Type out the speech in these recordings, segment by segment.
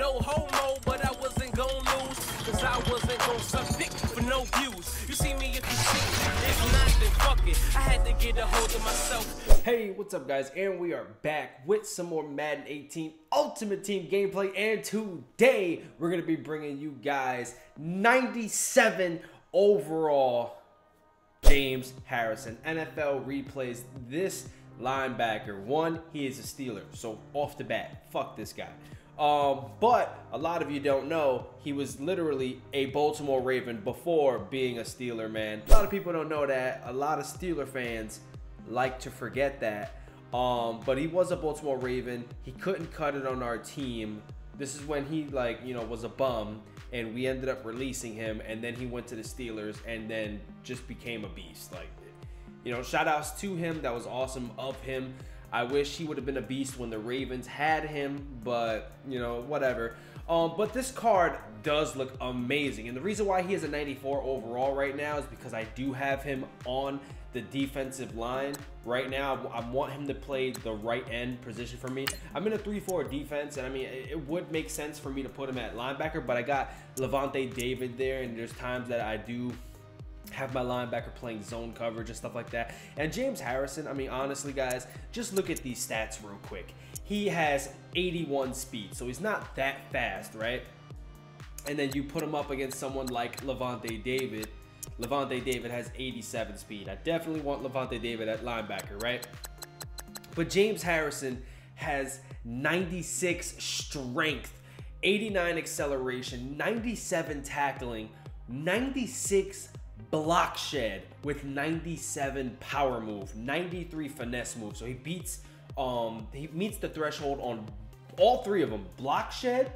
No homo, but I wasn't gonna lose. Cause I wasn't gonna suck dick for no views. You see me if you see. If not, then fuck it. I had to get a hold of myself. Hey, what's up, guys? And we are back with some more Madden 18 Ultimate Team gameplay. And today, we're to be bringing you guys 97 overall James Harrison. NFL replays this linebacker. One, he is a Steeler. So, off the bat, fuck this guy. Um, but a lot of you don't know he was literally a Baltimore Raven before being a Steeler, man. A lot of people don't know that. A lot of Steeler fans like to forget that. Um, but he was a Baltimore Raven. He couldn't cut it on our team. This is when he like you know was a bum, and we ended up releasing him, and then he went to the Steelers, and then just became a beast. Like, you know, shout outs to him. That was awesome of him. I wish he would have been a beast when the Ravens had him, but you know, whatever. Um, but this card does look amazing, and the reason why he is a 94 overall right now is because I do have him on the defensive line right now. I want him to play the right end position for me. I'm in a 3-4 defense, and I mean, it would make sense for me to put him at linebacker, but I got Lavonte David there, and there's times that I do have my linebacker playing zone coverage and stuff like that. And James Harrison, I mean, honestly, guys, just look at these stats real quick. He has 81 speed, so he's not that fast, right? And then you put him up against someone like Lavonte David. Lavonte David has 87 speed. I definitely want Lavonte David at linebacker, right? But James Harrison has 96 strength, 89 acceleration, 97 tackling, 96 block shed with 97 power move, 93 finesse move. So he beats um he meets the threshold on all three of them. Block shed,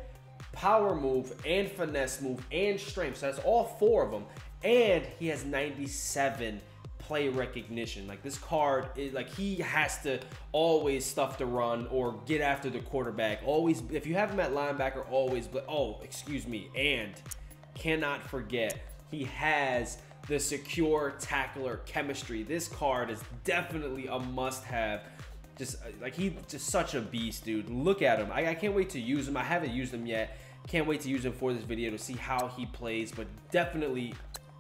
power move, and finesse move, and strength. So that's all four of them. And he has 97 play recognition. Like this card, is, like he has to always stuff the run or get after the quarterback. Always, if you have him at linebacker, always. But oh, excuse me, and cannot forget he has the secure tackler chemistry. This card is definitely a must-have. Just uh, like he's just such a beast, dude. Look at him. I, I can't wait to use him. I haven't used him yet. Can't wait to use him for this video to see how he plays. But definitely,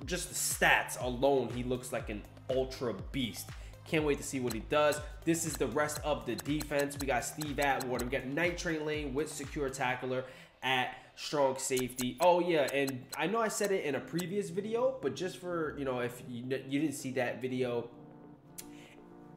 just the stats alone, he looks like an ultra beast. Can't wait to see what he does. This is the rest of the defense. We got Steve Atwater. We got Night Train Lane with Secure Tackler at strong safety. Oh yeah, and I know I said it in a previous video, but just for, you know, if you, you didn't see that video,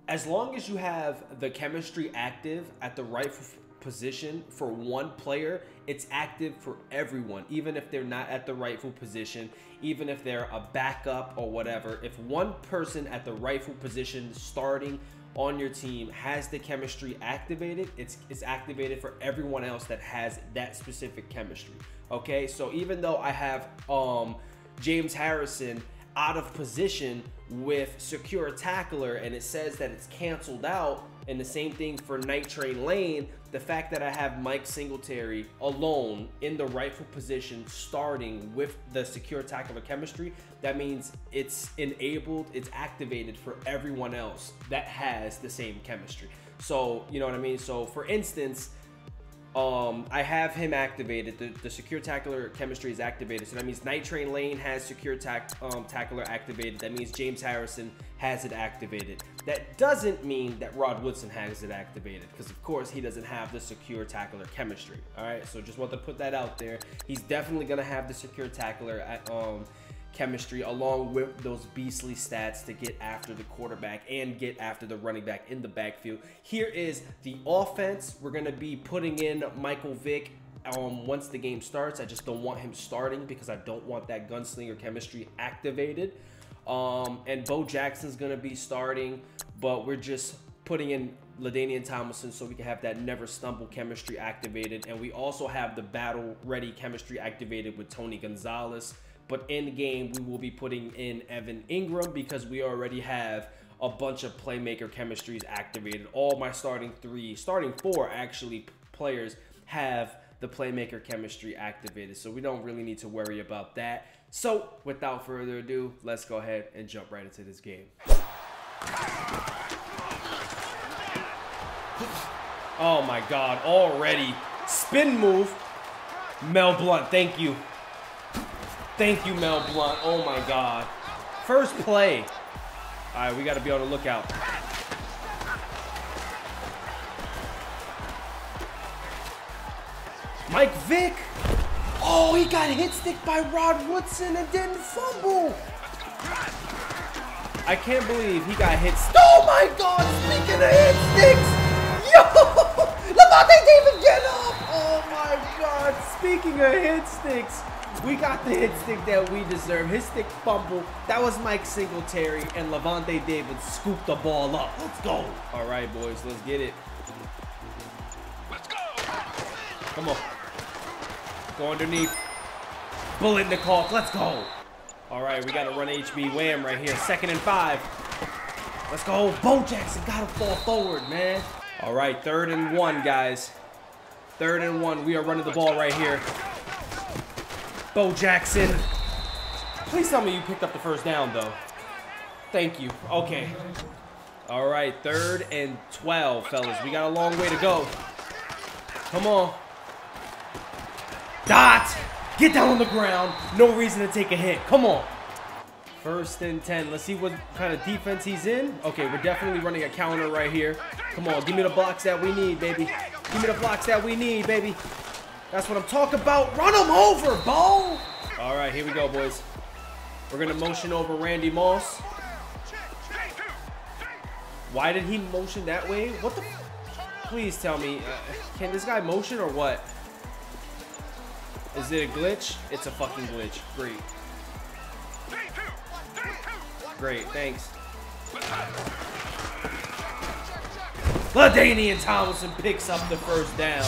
as long as you have the chemistry active at the right position for one player, it's active for everyone, even if they're not at the rightful position, even if they're a backup or whatever. If one person at the rightful position starting on your team has the chemistry activated, it's, it's activated for everyone else that has that specific chemistry. Okay, so even though I have um, James Harrison out of position with secure tackler and it says that it's canceled out and the same thing for night train lane the fact that i have mike singletary alone in the rightful position starting with the secure tackler chemistry that means it's enabled it's activated for everyone else that has the same chemistry so you know what i mean so for instance um, I have him activated. The, the secure tackler chemistry is activated. So that means Night Train Lane has secure tack, um, tackler activated. That means James Harrison has it activated. That doesn't mean that Rod Woodson has it activated because of course he doesn't have the secure tackler chemistry. All right, so just want to put that out there. He's definitely gonna have the secure tackler at, um, chemistry along with those beastly stats to get after the quarterback and get after the running back in the backfield. Here is the offense. We're going to be putting in Michael Vick um, once the game starts. I just don't want him starting because I don't want that gunslinger chemistry activated. Um, and Bo Jackson's going to be starting, but we're just putting in LaDainian Tomlinson so we can have that never stumble chemistry activated. And we also have the battle ready chemistry activated with Tony Gonzalez. But in game, we will be putting in Evan Engram because we already have a bunch of playmaker chemistries activated. All my starting three, starting four actually players have the playmaker chemistry activated. So we don't really need to worry about that. So without further ado, let's go ahead and jump right into this game. Oh my God, already. Spin move. Mel Blunt, thank you. Thank you, Mel Blunt. Oh my God. First play. All right, we got to be on the lookout. Mike Vick. Oh, he got hit stick by Rod Woodson and didn't fumble. I can't believe he got hit. Oh my God! Speaking of hit sticks, yo, Lavonte David, get up! Oh my God! Speaking of hit sticks, we got the hit stick that we deserve. His stick fumble. That was Mike Singletary and Lavonte David scooped the ball up. Let's go. All right, boys, let's get it. Let's go. Come on. Go underneath. Bullet Nicole. Let's go. All right, we got to run HB Wham right here. Second and five. Let's go. Bo Jackson got to fall forward, man. All right, third and one, guys. Third and one. We are running the ball right here. Bo Jackson. Please tell me you picked up the first down, though. Thank you. Okay. All right, third and 12, fellas. We got a long way to go. Come on. Dot! Get down on the ground. No reason to take a hit. Come on. First and 10. Let's see what kind of defense he's in. Okay, we're definitely running a counter right here. Come on, give me the blocks that we need, baby. Give me the blocks that we need, baby. That's what I'm talking about. Run him over, Bo! All right, here we go, boys. We're going to motion over Randy Moss. Why did he motion that way? What the... Please tell me. Uh, can this guy motion or what? Is it a glitch? It's a fucking glitch. Great. Great, thanks. LaDainian Tomlinson picks up the first down.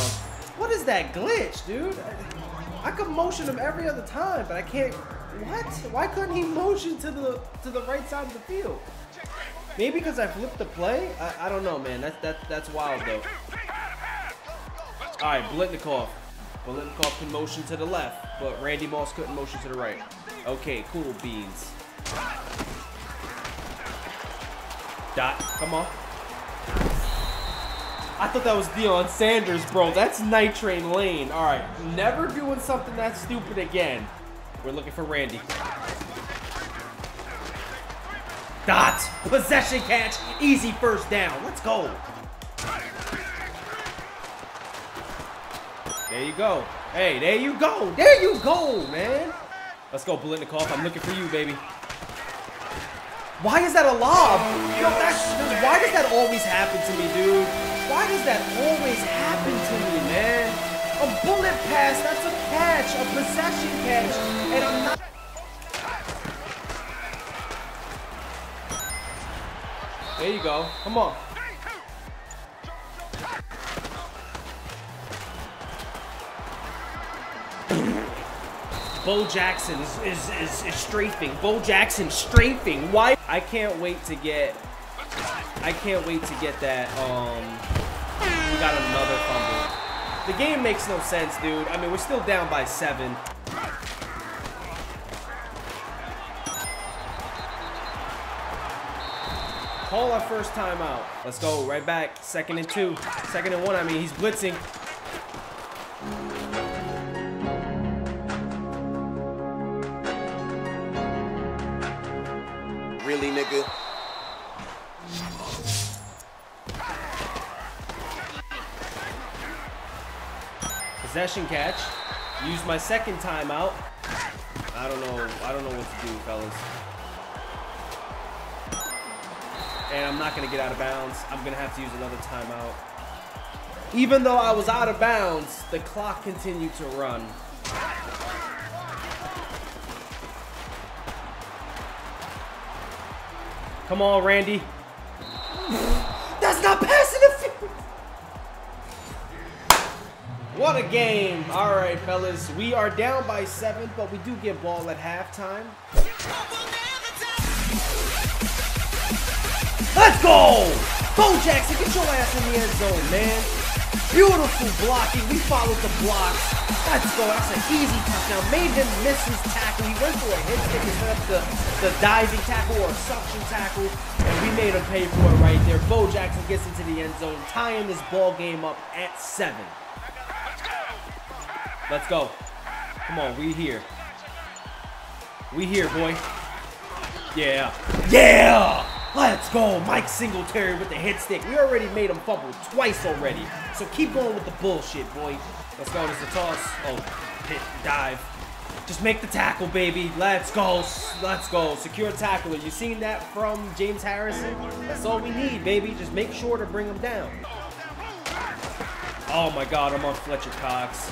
What is that glitch, dude? I, I could motion him every other time, but I can't. What? Why couldn't he motion to the to the right side of the field? Maybe because I flipped the play? I, I don't know, man. That's that, that's wild, though. All right, Biletnikoff. Biletnikoff can motion to the left, but Randy Moss couldn't motion to the right. Okay, cool beans. Dot, come on. I thought that was Deion Sanders, bro. That's Night Train Lane. All right, never doing something that stupid again. We're looking for Randy. Dot, possession catch, easy first down. Let's go. There you go. Hey, there you go. There you go, man. Let's go, Biletnikoff. I'm looking for you, baby. Why is that a lob? Yo, that's, why does that always happen to me, dude? Why does that always happen to me, man? A bullet pass, that's a catch, a possession catch, and I'm not... There you go. Come on. Bo Jackson is, is, is, is strafing. Bo Jackson strafing. Why? I can't wait to get. I can't wait to get that. Um, we got another fumble. The game makes no sense, dude. I mean, we're still down by seven. Call our first timeout. Let's go. Right back. Second and two. Second and one. I mean, he's blitzing. Really, nigga? Possession catch. Use my second timeout. I don't know. I don't know what to do, fellas. And I'm not going to get out of bounds. I'm going to have to use another timeout. Even though I was out of bounds, the clock continued to run. Come on, Randy. That's not passing the field. What a game. All right, fellas. We are down by seven, but we do get ball at halftime. Let's go! Bo Jackson, get your ass in the end zone, man. Beautiful blocking. We followed the blocks. Let's go. That's an easy touchdown. Made him miss his tackle. He went for a hit stick instead of the, the diving tackle or suction tackle. And we made him pay for it right there. Bo Jackson gets into the end zone, tying this ball game up at seven. Let's go. Come on, we here. We here, boy. Yeah. Yeah! Let's go! Mike Singletary with the hit stick. We already made him fumble twice already. So keep going with the bullshit, boy. Let's go. There's the toss. Oh, hit, dive. Just make the tackle, baby. Let's go. Let's go. Secure tackler. You seen that from James Harrison? That's all we need, baby. Just make sure to bring him down. Oh my god, I'm on Fletcher Cox.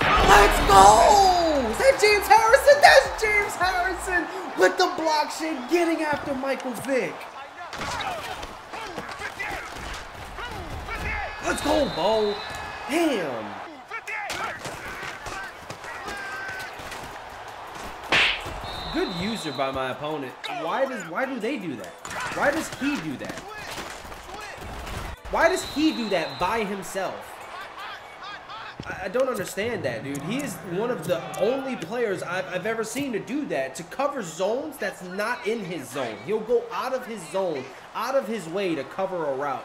Let's go! Is that James Harrison? That's James Harrison with the block shed getting after Michael Vick. Let's go, Bo. Damn. Good user by my opponent. Why does why do they do that? Why does he do that? Why does he do that by himself? I, I don't understand that, dude. He is one of the only players I've, I've ever seen to do that, to cover zones that's not in his zone. He'll go out of his zone, out of his way to cover a route.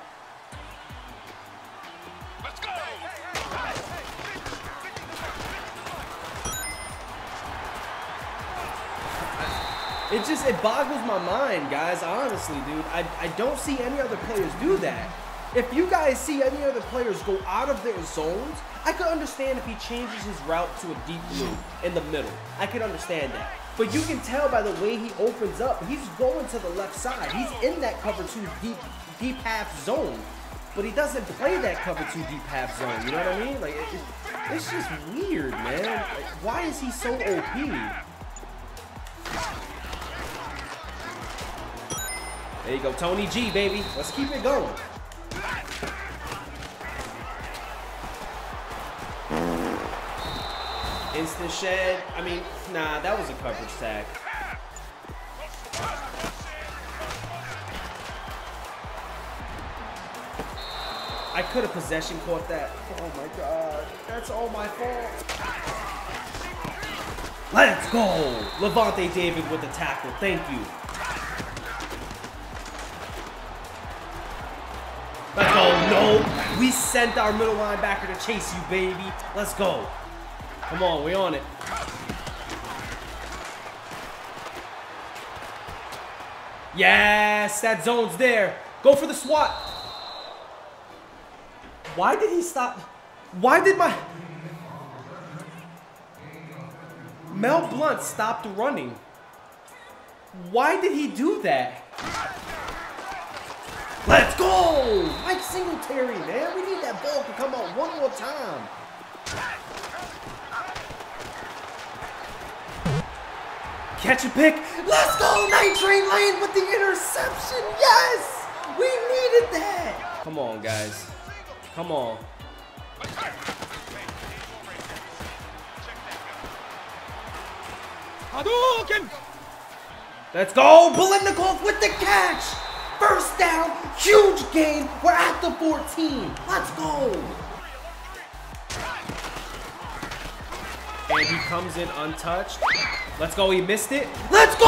It just, it boggles my mind, guys, honestly, dude. I, I don't see any other players do that. If you guys see any other players go out of their zones, I could understand if he changes his route to a deep blue in the middle. I could understand that. But you can tell by the way he opens up, he's going to the left side. He's in that cover two deep, deep half zone. But he doesn't play that cover two deep half zone. You know what I mean? Like, it, it, it's just weird, man. Like, why is he so OP? There you go, Tony G, baby. Let's keep it going. Instant shed. I mean, nah, that was a coverage sack. I could have possession caught that. Oh my god. That's all my fault. Let's go! Lavonte David with the tackle. Thank you. Go. We sent our middle linebacker to chase you, baby. Let's go. Come on, we on it. Yes, that zone's there. Go for the SWAT. Why did he stop? Why did my... Mel Blunt stopped running. Why did he do that? Let's go! Mike Singletary, man. We need that ball to come out one more time. Catch a pick. Let's go, Night Train Lane with the interception. Yes! We needed that. Come on, guys. Come on. Hadouken! Let's go! Biletnikoff with the catch! First down, huge gain. We're at the 14. Let's go! And he comes in untouched. Let's go, he missed it. Let's go!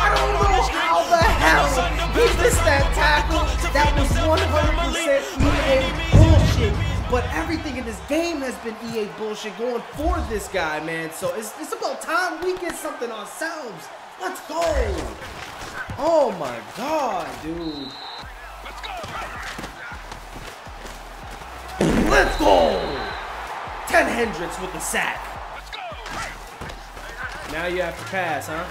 I don't know how the hell he missed that tackle. That was 100% EA bullshit. But everything in this game has been EA bullshit going for this guy, man. So it's, it's about time we get something ourselves. Let's go. Oh my god, dude. Let's go. Ted Hendricks with the sack. Now you have to pass, huh?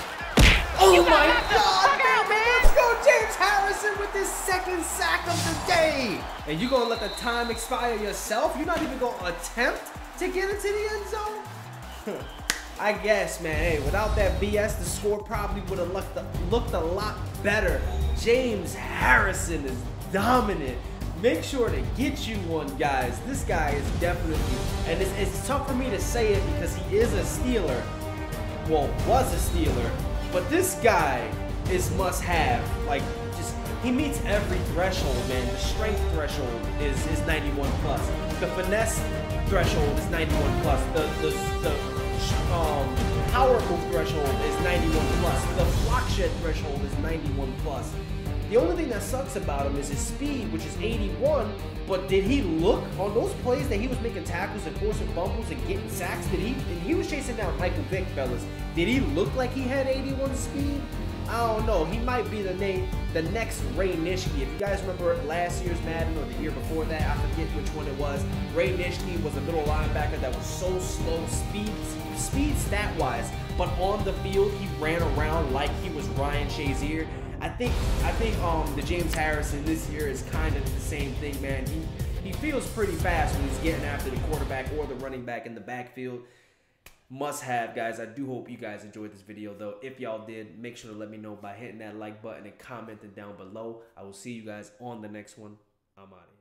Oh my god, man. Let's go James Harrison with his second sack of the day. And you gonna let the time expire yourself? You're not even gonna attempt to get into the end zone? I guess, man, hey, without that BS, the score probably would have looked, looked a lot better. James Harrison is dominant. Make sure to get you one, guys. This guy is definitely, and it's, it's tough for me to say it because he is a Steeler. Well, was a Steeler, but this guy is must have. Like, just, he meets every threshold, man. The strength threshold is, is 91 plus. The finesse threshold is 91 plus. The, the, the um, power move threshold is 91 plus. The block shed threshold is 91 plus. The only thing that sucks about him is his speed, which is 81. But did he look on those plays that he was making tackles and forcing fumbles and getting sacks? Did he? And he was chasing down Michael Vick, fellas. Did he look like he had 81 speed? I don't know. He might be the name, the next Ray Nitschke. If you guys remember last year's Madden or the year before that, I forget which one it was. Ray Nitschke was a middle linebacker that was so slow, speed, speed stat wise, but on the field he ran around like he was Ryan Shazier. I think I think um the James Harrison this year is kind of the same thing, man. He he feels pretty fast when he's getting after the quarterback or the running back in the backfield must have guys. I do hope you guys enjoyed this video though. If y'all did make sure to let me know by hitting that like button and commenting down below. I will see you guys on the next one. I'm out